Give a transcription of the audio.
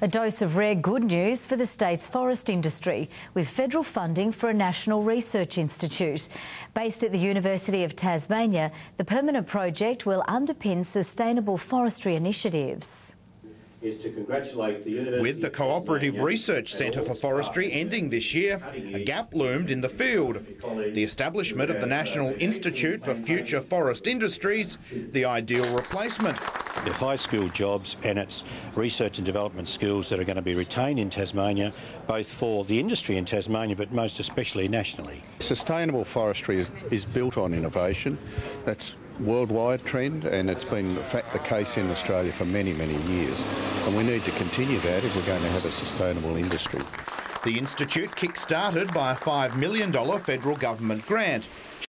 A dose of rare good news for the state's forest industry, with federal funding for a national research institute. Based at the University of Tasmania, the permanent project will underpin sustainable forestry initiatives is to congratulate the University With the Cooperative Research Centre for Forestry ending this year, a gap loomed in the field. The establishment of the National Institute for Future Forest Industries, the ideal replacement. The high skilled jobs and its research and development skills that are going to be retained in Tasmania, both for the industry in Tasmania but most especially nationally. Sustainable forestry is, is built on innovation. That's worldwide trend and it's been fact the case in Australia for many, many years. And we need to continue that if we're going to have a sustainable industry. The Institute kick-started by a $5 million federal government grant